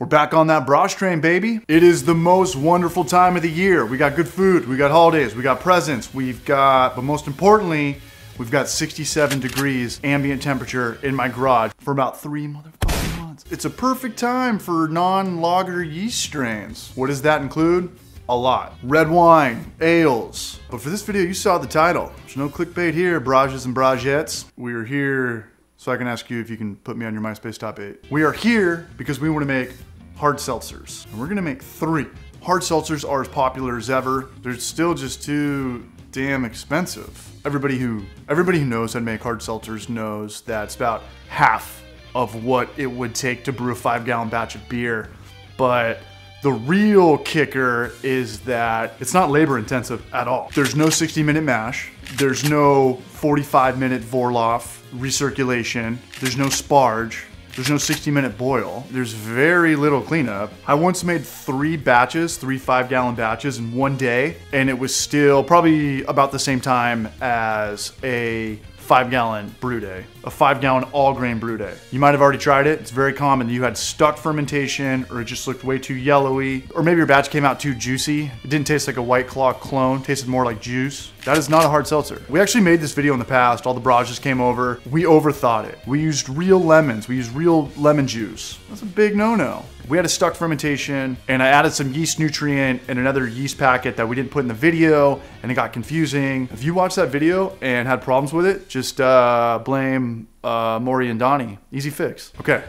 We're back on that Brosh train, baby. It is the most wonderful time of the year. We got good food, we got holidays, we got presents, we've got, but most importantly, we've got 67 degrees ambient temperature in my garage for about three motherfucking months. It's a perfect time for non-lager yeast strains. What does that include? A lot. Red wine, ales. But for this video, you saw the title. There's no clickbait here, Brages and Bragettes. We are here so I can ask you if you can put me on your MySpace top eight. We are here because we want to make hard seltzers. And we're gonna make three. Hard seltzers are as popular as ever. They're still just too damn expensive. Everybody who everybody who knows how to make hard seltzers knows that it's about half of what it would take to brew a five gallon batch of beer. But the real kicker is that it's not labor intensive at all. There's no 60 minute mash. There's no 45 minute Vorlauf recirculation. There's no sparge. There's no 60 minute boil. There's very little cleanup. I once made three batches, three five gallon batches in one day, and it was still probably about the same time as a five gallon brew day, a five gallon all grain brew day. You might have already tried it. It's very common. You had stuck fermentation or it just looked way too yellowy, or maybe your batch came out too juicy. It didn't taste like a White Claw clone, tasted more like juice. That is not a hard seltzer. We actually made this video in the past. All the Brages came over. We overthought it. We used real lemons. We used real lemon juice. That's a big no-no. We had a stuck fermentation and I added some yeast nutrient and another yeast packet that we didn't put in the video and it got confusing. If you watched that video and had problems with it, just uh, blame uh, Maury and Donnie. Easy fix. Okay,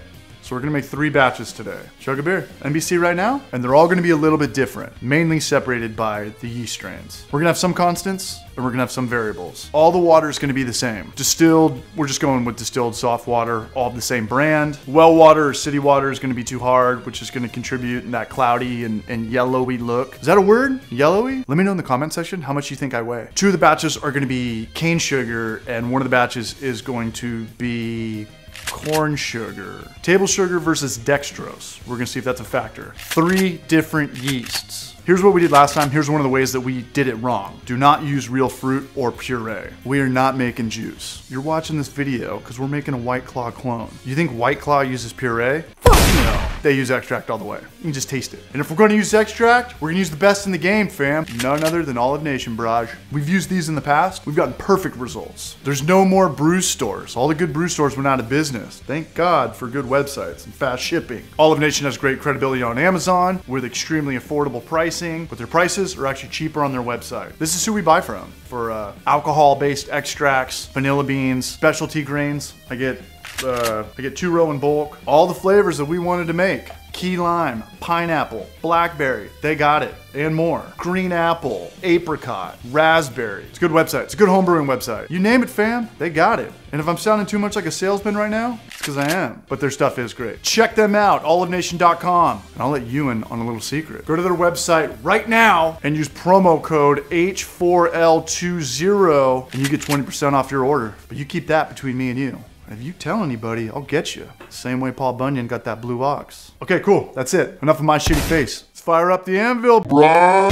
so we're gonna make three batches today. Chug a beer, NBC right now, and they're all gonna be a little bit different, mainly separated by the yeast strains. We're gonna have some constants, and we're gonna have some variables. All the water is gonna be the same. Distilled, we're just going with distilled soft water, all the same brand. Well water or city water is gonna be too hard, which is gonna contribute in that cloudy and, and yellowy look. Is that a word? Yellowy? Let me know in the comment section how much you think I weigh. Two of the batches are gonna be cane sugar, and one of the batches is going to be corn sugar. Table sugar versus dextrose. We're gonna see if that's a factor. Three different yeasts. Here's what we did last time. Here's one of the ways that we did it wrong. Do not use real fruit or puree. We are not making juice. You're watching this video because we're making a White Claw clone. You think White Claw uses puree? Fuck no. They use extract all the way. You can just taste it. And if we're going to use extract, we're to use the best in the game, fam. None other than Olive Nation, Braj. We've used these in the past. We've gotten perfect results. There's no more brew stores. All the good brew stores went out of business. Thank God for good websites and fast shipping. Olive Nation has great credibility on Amazon with extremely affordable pricing, but their prices are actually cheaper on their website. This is who we buy from for uh, alcohol-based extracts, vanilla beans, specialty grains. I get uh, I get two row in bulk. All the flavors that we wanted to make. Key lime, pineapple, blackberry, they got it, and more. Green apple, apricot, raspberry. It's a good website. It's a good homebrewing website. You name it, fam, they got it. And if I'm sounding too much like a salesman right now, it's because I am. But their stuff is great. Check them out, olivenation.com. And I'll let you in on a little secret. Go to their website right now and use promo code H4L20 and you get 20% off your order. But you keep that between me and you. If you tell anybody, I'll get you. Same way Paul Bunyan got that blue ox. Okay, cool. That's it. Enough of my shitty face. Let's fire up the anvil, bro.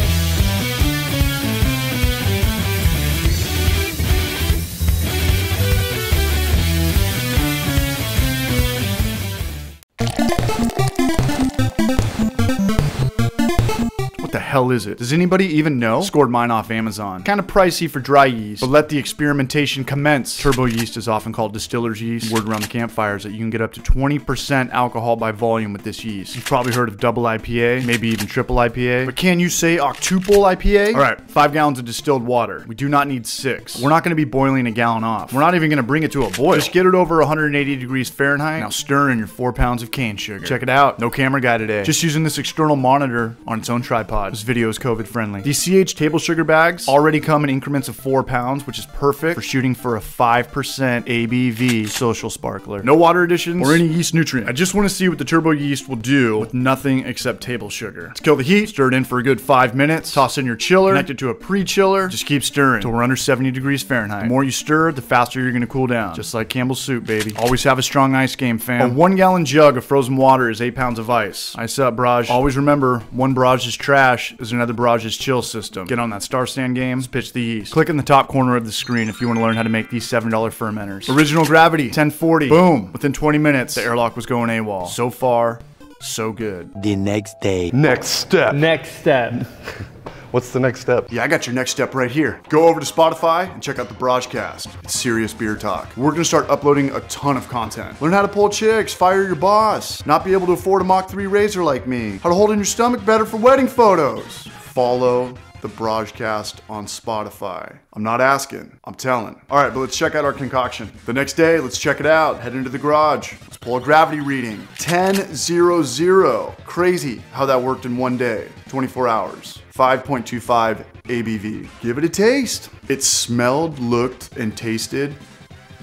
Hell is it? Does anybody even know? Scored mine off Amazon. Kind of pricey for dry yeast, but let the experimentation commence. Turbo yeast is often called distiller's yeast. Word around the campfires that you can get up to 20% alcohol by volume with this yeast. You've probably heard of double IPA, maybe even triple IPA. But can you say octuple IPA? All right, five gallons of distilled water. We do not need six. We're not gonna be boiling a gallon off. We're not even gonna bring it to a boil. Just get it over 180 degrees Fahrenheit. Now stir in your four pounds of cane sugar. Check it out. No camera guy today. Just using this external monitor on its own tripod. This video is COVID friendly. These CH table sugar bags already come in increments of four pounds, which is perfect for shooting for a 5% ABV social sparkler. No water additions or any yeast nutrient. I just want to see what the turbo yeast will do with nothing except table sugar. Let's kill the heat, stir it in for a good five minutes, toss in your chiller, connect it to a pre-chiller, just keep stirring until we're under 70 degrees Fahrenheit. The more you stir, the faster you're gonna cool down. Just like Campbell's soup, baby. Always have a strong ice game, fam. A one gallon jug of frozen water is eight pounds of ice. Ice up, Braj. Always remember, one Braj's trash is another Barrage's chill system. Get on that StarSan game, let's pitch the yeast. Click in the top corner of the screen if you want to learn how to make these $7 fermenters. Original gravity, 1040. Boom. Within 20 minutes, the airlock was going AWOL. So far, So good. The next day. Next step. Next step. What's the next step? Yeah, I got your next step right here. Go over to Spotify and check out the Brajcast. It's serious beer talk. We're gonna start uploading a ton of content. Learn how to pull chicks, fire your boss, not be able to afford a Mach 3 razor like me, how to hold in your stomach better for wedding photos. Follow the Brajcast on Spotify. I'm not asking, I'm telling. All right, but let's check out our concoction. The next day, let's check it out. Head into the garage. Let's pull a gravity reading. 10 0 0. Crazy how that worked in one day, 24 hours. 5.25 ABV. Give it a taste. It smelled, looked, and tasted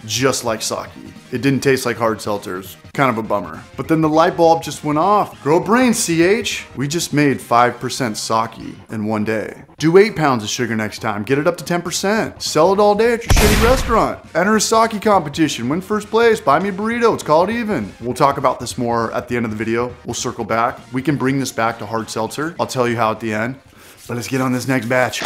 just like sake. It didn't taste like hard seltzers. Kind of a bummer. But then the light bulb just went off. Grow brain, CH. We just made 5% sake in one day. Do 8 pounds of sugar next time. Get it up to 10%. Sell it all day at your shitty restaurant. Enter a sake competition. Win first place. Buy me a burrito. Let's call it even. We'll talk about this more at the end of the video. We'll circle back. We can bring this back to hard seltzer. I'll tell you how at the end. But let's get on this next batch.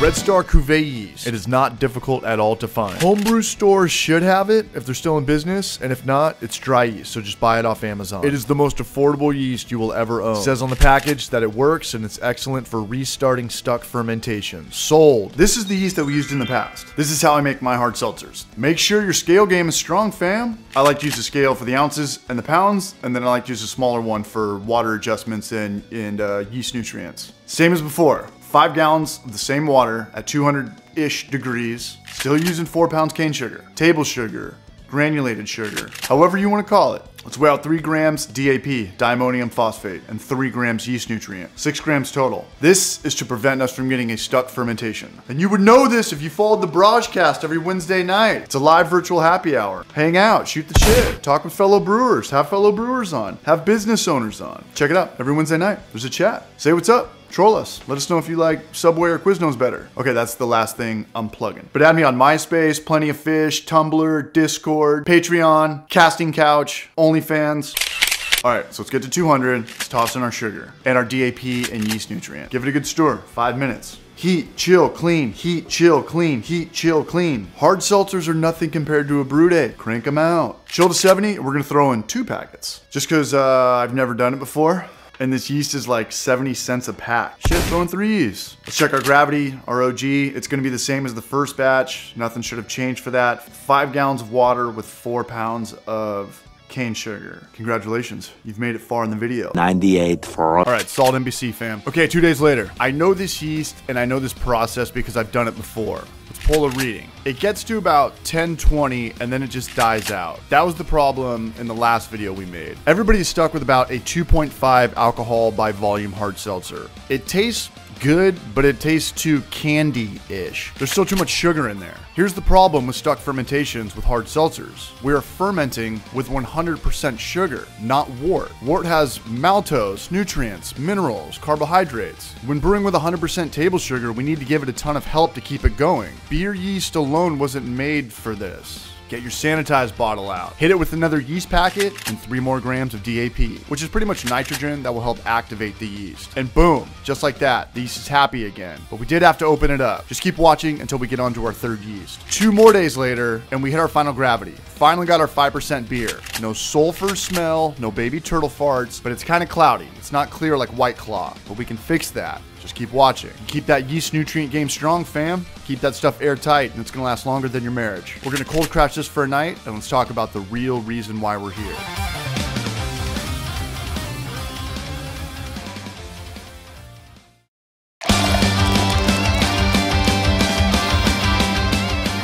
Red Star Cuvée yeast. It is not difficult at all to find. Homebrew stores should have it if they're still in business, and if not, it's dry yeast, so just buy it off Amazon. It is the most affordable yeast you will ever own. It says on the package that it works and it's excellent for restarting stuck fermentation. Sold. This is the yeast that we used in the past. This is how I make my hard seltzers. Make sure your scale game is strong, fam. I like to use a scale for the ounces and the pounds, and then I like to use a smaller one for water adjustments and, and uh, yeast nutrients. Same as before five gallons of the same water at 200-ish degrees, still using four pounds cane sugar, table sugar, granulated sugar, however you want to call it. Let's weigh out 3 grams DAP, diammonium phosphate, and 3 grams yeast nutrient. 6 grams total. This is to prevent us from getting a stuck fermentation. And you would know this if you followed the Brajcast every Wednesday night. It's a live virtual happy hour. Hang out, shoot the shit, talk with fellow brewers, have fellow brewers on, have business owners on. Check it out every Wednesday night. There's a chat. Say what's up. Troll us. Let us know if you like Subway or Quiznos better. Okay, that's the last thing I'm plugging. But add me on MySpace, Plenty of Fish, Tumblr, Discord, Patreon, Casting Couch, OnlyFans. All right, so let's get to 200. Let's toss in our sugar and our DAP and yeast nutrient. Give it a good stir, five minutes. Heat, chill, clean, heat, chill, clean, heat, chill, clean. Hard seltzers are nothing compared to a brew day. Crank them out. Chill to 70, we're gonna throw in two packets. Just cause uh, I've never done it before. And this yeast is like 70 cents a pack. Shit, throwing threes. Let's check our gravity, our OG. It's gonna be the same as the first batch. Nothing should have changed for that. Five gallons of water with four pounds of cane sugar. Congratulations, you've made it far in the video. 98 for All right, Salt NBC fam. Okay, two days later. I know this yeast and I know this process because I've done it before. Let's pull a reading. It gets to about 1020 and then it just dies out. That was the problem in the last video we made. Everybody's stuck with about a 2.5 alcohol by volume hard seltzer. It tastes good, but it tastes too candy-ish. There's still too much sugar in there. Here's the problem with stuck fermentations with hard seltzers. We are fermenting with 100% sugar, not wort. Wort has maltose, nutrients, minerals, carbohydrates. When brewing with 100% table sugar, we need to give it a ton of help to keep it going. Beer yeast alone wasn't made for this. Get your sanitized bottle out. Hit it with another yeast packet and three more grams of DAP, which is pretty much nitrogen that will help activate the yeast. And boom, just like that, the yeast is happy again. But we did have to open it up. Just keep watching until we get onto our third yeast. Two more days later, and we hit our final gravity. Finally got our 5% beer. No sulfur smell, no baby turtle farts, but it's kind of cloudy. It's not clear like White Claw, but we can fix that. Just keep watching. Keep that yeast nutrient game strong, fam. Keep that stuff airtight, and it's gonna last longer than your marriage. We're gonna cold crash this for a night, and let's talk about the real reason why we're here.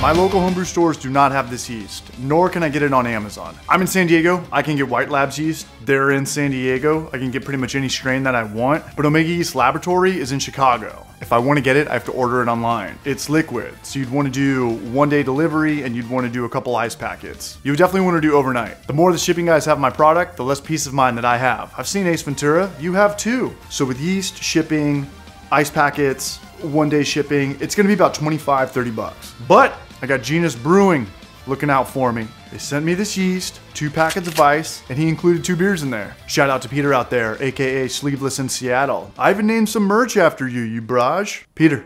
My local homebrew stores do not have this yeast, nor can I get it on Amazon. I'm in San Diego, I can get White Labs yeast. They're in San Diego, I can get pretty much any strain that I want, but Omega Yeast Laboratory is in Chicago. If I want to get it, I have to order it online. It's liquid, so you'd want to do one day delivery and you'd want to do a couple ice packets. You definitely want to do overnight. The more the shipping guys have my product, the less peace of mind that I have. I've seen Ace Ventura, you have too. So with yeast, shipping, ice packets, one day shipping, it's gonna be about 25, 30 bucks. But I got Genus Brewing looking out for me. They sent me this yeast, two packets of ice, and he included two beers in there. Shout out to Peter out there, aka Sleeveless in Seattle. I even named some merch after you, you braj. Peter,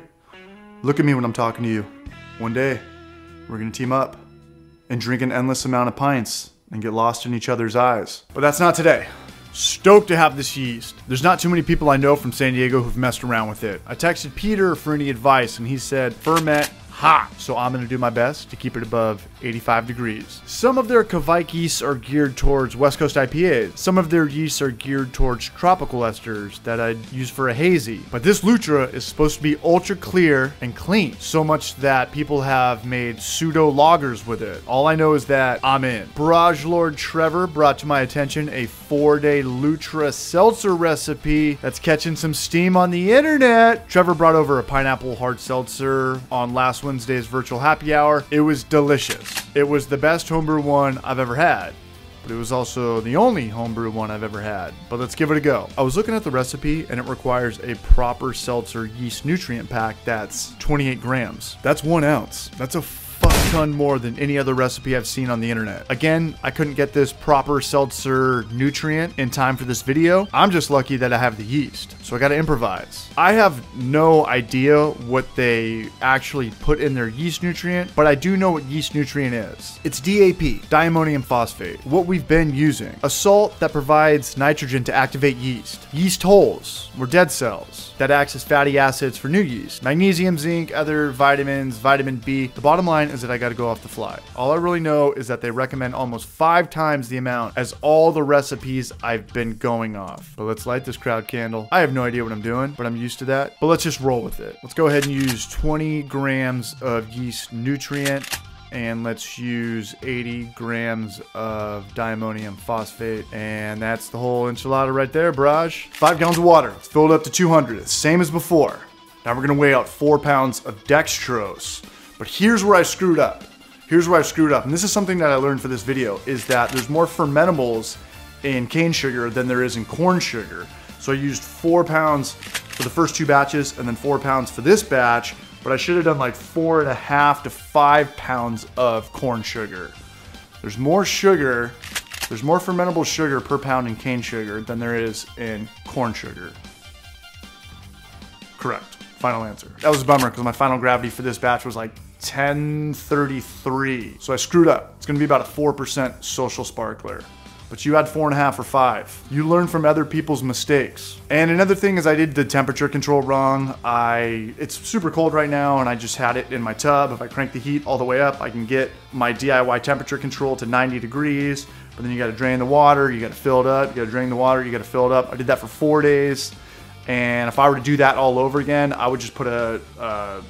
look at me when I'm talking to you. One day, we're gonna team up and drink an endless amount of pints and get lost in each other's eyes. But that's not today. Stoked to have this yeast. There's not too many people I know from San Diego who've messed around with it. I texted Peter for any advice, and he said ferment hot. So I'm going to do my best to keep it above 85 degrees. Some of their Kveik yeasts are geared towards West Coast IPAs. Some of their yeasts are geared towards tropical esters that I'd use for a hazy. But this Lutra is supposed to be ultra clear and clean, so much that people have made pseudo lagers with it. All I know is that I'm in. Barrage Lord Trevor brought to my attention a four-day Lutra seltzer recipe that's catching some steam on the internet. Trevor brought over a pineapple hard seltzer on last Wednesday's virtual happy hour. It was delicious. It was the best homebrew one I've ever had but it was also the only homebrew one I've ever had. But let's give it a go. I was looking at the recipe and it requires a proper seltzer yeast nutrient pack that's 28 grams. That's one ounce. That's a ton more than any other recipe I've seen on the internet. Again, I couldn't get this proper seltzer nutrient in time for this video. I'm just lucky that I have the yeast, so I gotta improvise. I have no idea what they actually put in their yeast nutrient, but I do know what yeast nutrient is. It's DAP, diammonium phosphate, what we've been using. A salt that provides nitrogen to activate yeast. Yeast hulls, or dead cells, that acts as fatty acids for new yeast. Magnesium, zinc, other vitamins, vitamin B. The bottom line is that I gotta go off the fly. All I really know is that they recommend almost five times the amount as all the recipes I've been going off. But let's light this crowd candle. I have no idea what I'm doing, but I'm used to that. But let's just roll with it. Let's go ahead and use 20 grams of yeast nutrient and let's use 80 grams of diammonium phosphate. And that's the whole enchilada right there, Barrage. Five gallons of water. It's filled up to 200. Same as before. Now we're gonna weigh out four pounds of dextrose. But here's where I screwed up. Here's where I screwed up. And this is something that I learned for this video is that there's more fermentables in cane sugar than there is in corn sugar. So I used four pounds for the first two batches and then four pounds for this batch, but I should have done like four and a half to five pounds of corn sugar. There's more sugar, there's more fermentable sugar per pound in cane sugar than there is in corn sugar. Correct. Final answer. That was a bummer because my final gravity for this batch was like 1033. So I screwed up. It's gonna be about a 4% social sparkler. But you had four and a half or five. You learn from other people's mistakes. And another thing is I did the temperature control wrong. I It's super cold right now and I just had it in my tub. If I crank the heat all the way up, I can get my DIY temperature control to 90 degrees. But then you gotta drain the water, you gotta fill it up, you gotta drain the water, you gotta fill it up. I did that for four days. And if I were to do that all over again, I would just put a, a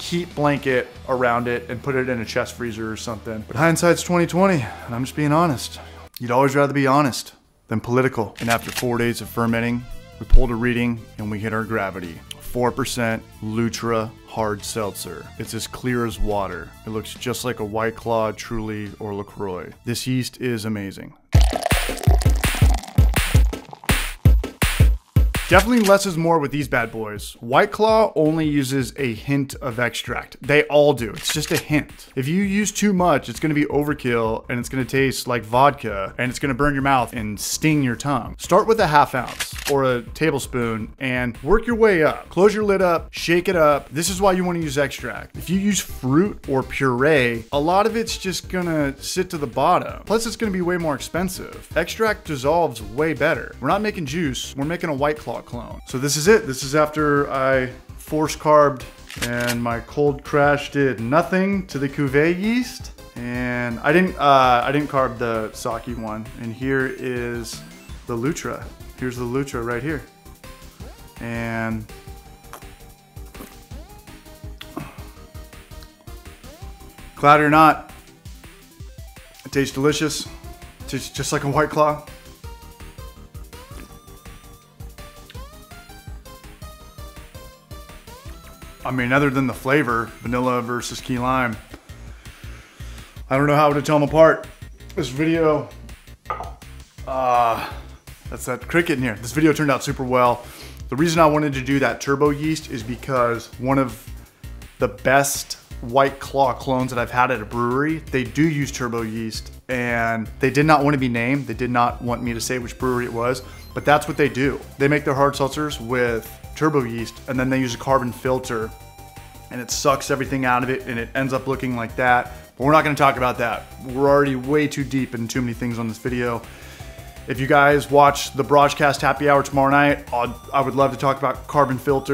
heat blanket around it and put it in a chest freezer or something. But hindsight's 2020, and I'm just being honest. You'd always rather be honest than political. And after four days of fermenting, we pulled a reading and we hit our gravity. 4% Lutra hard seltzer. It's as clear as water. It looks just like a White Claw, Truly, or LaCroix. This yeast is amazing. Definitely less is more with these bad boys. White Claw only uses a hint of extract. They all do. It's just a hint. If you use too much, it's gonna be overkill and it's gonna taste like vodka and it's gonna burn your mouth and sting your tongue. Start with a half ounce or a tablespoon and work your way up. Close your lid up, shake it up. This is why you wanna use extract. If you use fruit or puree, a lot of it's just gonna sit to the bottom. Plus it's gonna be way more expensive. Extract dissolves way better. We're not making juice, we're making a White Claw clone. So this is it. This is after I force carbed and my cold crash did nothing to the cuvee yeast. And I didn't uh, I didn't carb the sake one. And here is the Lutra. Here's the Lutra right here. And cloudy or not, it tastes delicious. It tastes just like a White Claw. I mean, other than the flavor, vanilla versus key lime, I don't know how to tell them apart. This video, uh, that's that cricket in here. This video turned out super well. The reason I wanted to do that turbo yeast is because one of the best White Claw clones that I've had at a brewery, they do use turbo yeast and they did not want to be named. They did not want me to say which brewery it was, but that's what they do. They make their hard seltzers with turbo yeast and then they use a carbon filter and it sucks everything out of it and it ends up looking like that. But we're not gonna talk about that. We're already way too deep in too many things on this video. If you guys watch the Brajcast happy hour tomorrow night, I'd, I would love to talk about carbon filters.